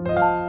you